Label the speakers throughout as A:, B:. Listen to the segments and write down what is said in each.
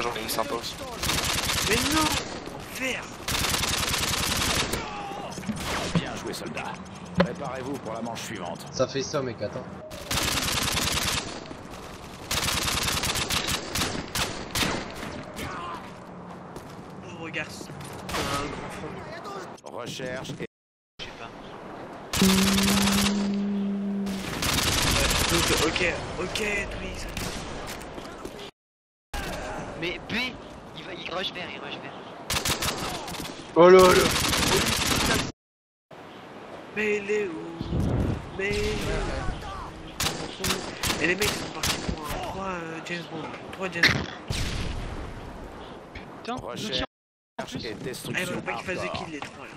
A: J'en ai une sympa aussi.
B: Mais non Vert
C: Bien joué, soldat. Préparez-vous pour la manche suivante.
D: Ça fait ça, mec, attends.
B: Oh, regarde. Un grand front.
C: Recherche et
E: Je sais pas.
B: Donc, ok, ok, Twix.
E: Mais B Il va, il rush vert, il rush vert.
D: Oh là là
B: Mais il est où? Mais il est où? Et les mecs sont partis pour un 3 euh, James Bond. 3 James Bond.
F: Putain, le tir.
C: et
B: Ah, il
C: destruction
B: faut pas qu'ils fassent de
C: hardcore.
B: kill les 3 là.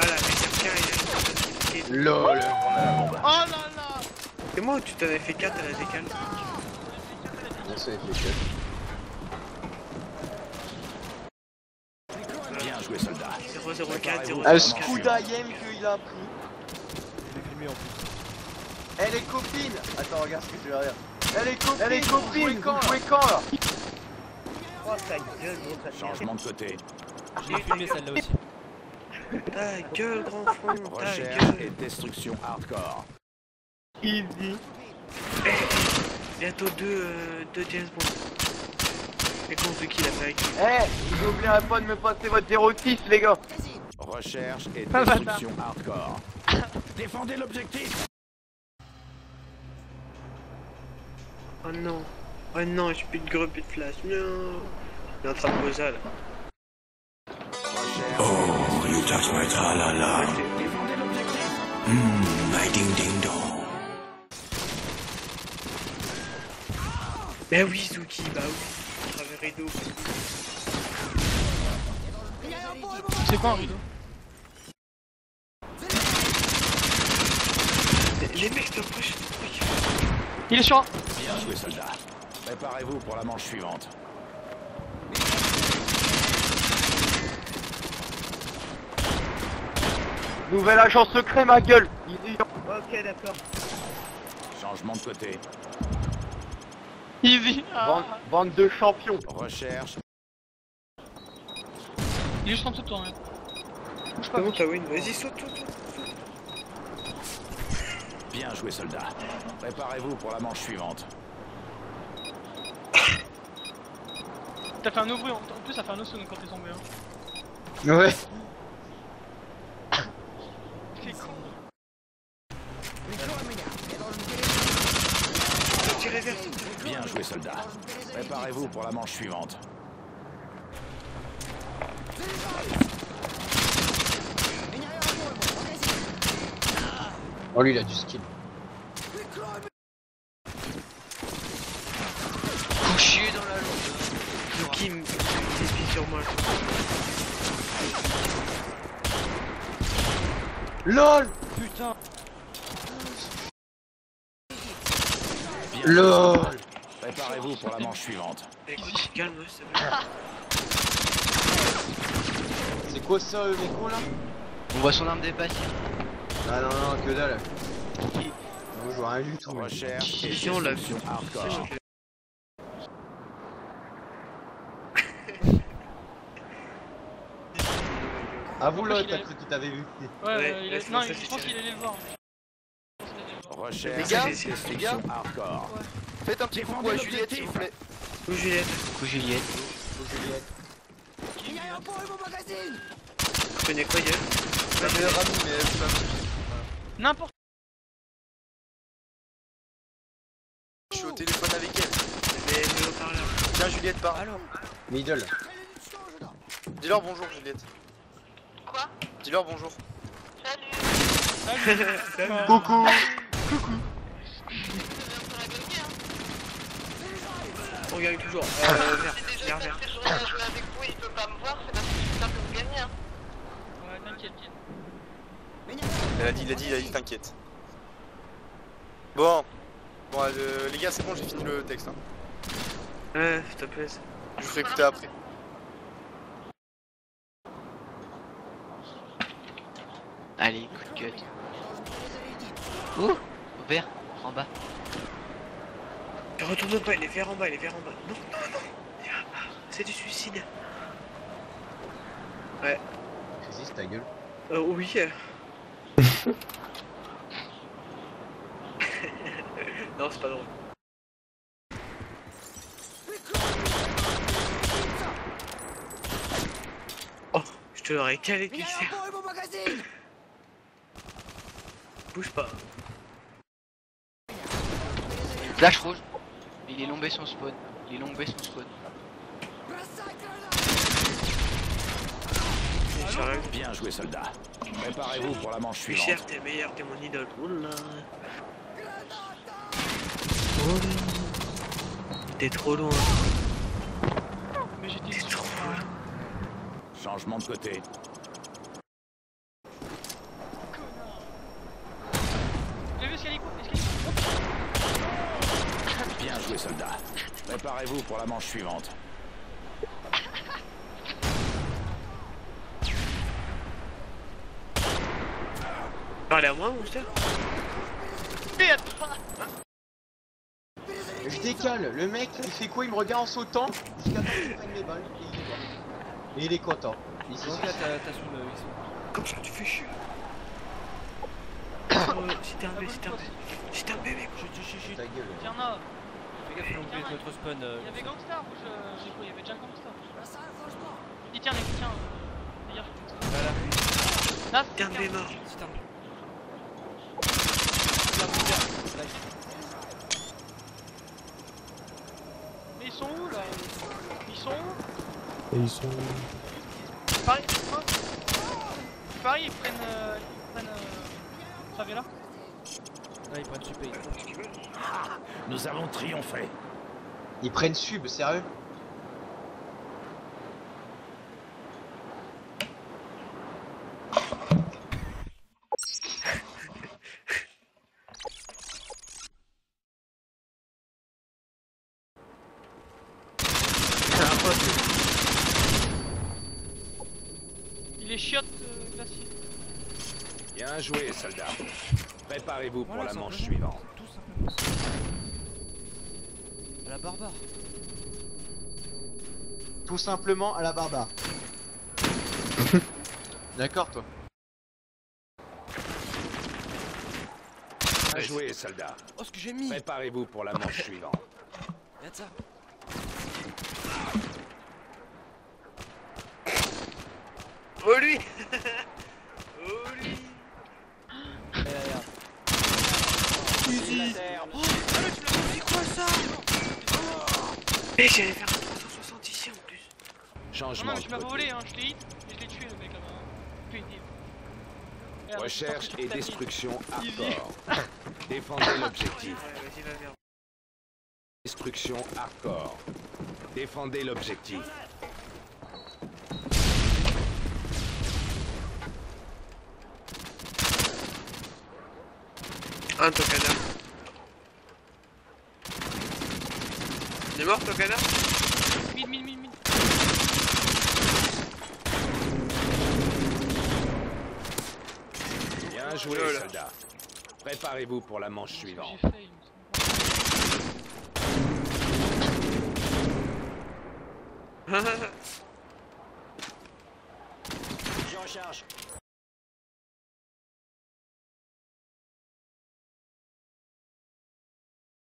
B: Ah là, mais quelqu'un il a une
D: LOL
F: Oh là là
B: Tu t'en avais fait 4 à la décale
D: Bien sûr, il fait
C: Bien joué, soldat.
B: 004, 004.
D: Ah,
G: Un coup d'AIM qu'il a pris. Elle est copine Attends, regarde ce que tu vas dire. Elle est copine Elle est copine Vous jouez quand là? Oh ta gueule, gros,
C: Changement de côté.
F: J'ai filmé celle-là aussi.
B: Ta gueule grand front, ta
C: Recherche
B: gueule.
C: et destruction hardcore.
G: Easy.
B: Bientôt 2 euh, deux James Bond. Et contre qui la avec
G: Eh, n'oubliez pas de me passer votre 06 les gars
C: Recherche et destruction hardcore. Défendez l'objectif.
B: Oh non. Oh non, j'ai plus de groupe plus de flash. Non. Il est en train de poser là.
H: Oh, you touch my tra-la-la.
C: Défendez l'objectif.
H: Mmm, my ding-ding-dong.
B: Bah oui, Zuki, bah oui. À travers rideau.
F: C'est quoi un rideau
B: Les mecs te push.
F: Il est sur un
C: Bien joué, soldat. Préparez-vous pour la manche suivante.
G: Nouvel agent secret ma gueule. Ok d'accord.
C: Changement de côté.
F: Easy.
G: Bande, bande de champions
C: Recherche.
F: Il est juste en dessous de toi, hein. Bouge pas,
B: Comment t'as win Vas-y, saute, saute, saute.
C: Bien joué, soldat. Préparez-vous pour la manche suivante.
F: T'as fait un no bruit, en plus ça fait un no son quand t'es tombé. Hein.
D: Ouais
F: T'es con.
B: Tirez vers
C: Bien joué, soldat. Préparez-vous pour la manche suivante.
D: Oh, lui, il a du skill.
E: Couché dans la longue.
B: Zuki me dépile sur moi.
G: LOL Putain
D: LOL
C: Préparez-vous pour la manche suivante.
D: C'est quoi ça, euh, les cons, là
E: On voit son arme dépassée.
D: Ah non, non, que dalle. Moi, je vois rien du tout.
C: Recherche et
B: Si on l'a vu.
C: hardcore.
D: Ah, vous, là,
F: Moi, il
D: t'as cru qu'il t'avait vu.
F: Ouais,
B: Ouais,
F: il est... Non, je pense qu'il allait le voir.
C: Recherche
B: Les gars, les
C: destruction hardcore.
G: Faites un petit
C: Défendez
G: coucou à Juliette s'il vous plaît.
B: Où Juliette?
E: Coucou Juliette?
B: Tu connais quoi, Yael
G: Ma meilleure amie mais elle m'a-
F: N'importe
G: Je suis au téléphone avec elle.
B: Mais le haut-parleur.
G: Tiens Juliette parle
B: Alors
D: Middle.
G: Dis-leur bonjour Juliette.
I: Quoi?
G: Dis-leur bonjour.
F: Salut.
G: Coucou.
B: On gagne toujours. Euh, vert, vert, vert.
I: journée à jouer avec vous et il peut pas me voir, c'est parce que j'espère que vous gagnez. Hein.
F: Ouais, t'inquiète, t'inquiète.
G: Elle a dit, il a dit, il a dit t'inquiète Bon Bon euh, les gars c'est bon j'ai fini le texte hein.
B: Ouais, s'il te plaît.
G: Je vous fais écouter après
E: Allez, coup de cut. Ouh Vert, en bas.
B: Retourne pas, il est vers en bas, il est vers en bas. Non, non, non. C'est du suicide.
D: Résiste ta gueule.
B: Euh, oui. euh. non, c'est pas drôle. Oh, je te l'aurais calé de glisser. Bouge pas.
E: Flash rouge. Il est lombé son spawn. Il est lombé son spawn.
C: Bien joué, soldat. Préparez-vous pour la manche suivante.
B: cher, t'es meilleur, t'es mon idole. Oula. T'es trop loin.
F: Mais j'étais
B: trop loin.
C: Changement de côté.
F: Vous avez vu ce qu'il y a les coups
C: Bien joué, soldat. Préparez-vous pour la manche suivante.
B: À moi,
D: Je décale, le mec il fait quoi Il me regarde en sautant? Jusqu'à temps qu'il prenne mes balles et il est. Et il est content. Il
A: là, t'as le X.
B: Comme ça, tu fais chier. C'était un bébé, c'était un bébé. C'était un bébé.
D: Ta gueule.
F: Tiens, là.
A: Gaffe, ils ont oublié notre spawn. euh,
F: Il y avait. Gangstar ou je... j'ai quoi Il y avait déjà Gangstar. Dis tiens, les tiens. euh, Regarde.
A: Voilà.
F: Là,
B: C'était un bébé mort.
A: C'est un.
F: Mais ils sont où là Ils sont où
J: Et ils sont.
F: Pareil, hein Pareil, ils prennent. Euh, ils prennent. Euh, Favela
A: Là, ils prennent super.
C: Nous avons triomphé.
D: Ils prennent sub, sérieux
F: Il est chiotte euh, glacier.
C: Bien joué, soldat. Préparez-vous pour
A: Voilà,
C: la manche suivante.
A: Tout simplement. À la barbare.
D: Tout simplement à la barbare. D'accord toi
C: Bien joué, soldat.
A: Oh, ce que j'ai mis
C: Préparez-vous pour la manche suivante.
A: Regarde ça.
B: Oh lui Oh lui
A: Regarde, regarde.
B: Mais j'allais faire un 360 ici en plus.
F: Non,
C: Changement
F: non, mais
C: de
F: tu m'as volé, hein, je l'ai hit et je l'ai tué le mec là-bas. Regarde,
C: Recherche et destruction
F: Easy.
C: hardcore. Défendez l'objectif.
B: Va vers.
C: Destruction hardcore. Défendez l'objectif.
B: Un Tokana. Il est mort Tokana
F: tapis. Mid, mid, mid, mid.
C: Bien joué,
B: Oh là.
C: soldat. Préparez-vous pour la manche suivante. Je recharge.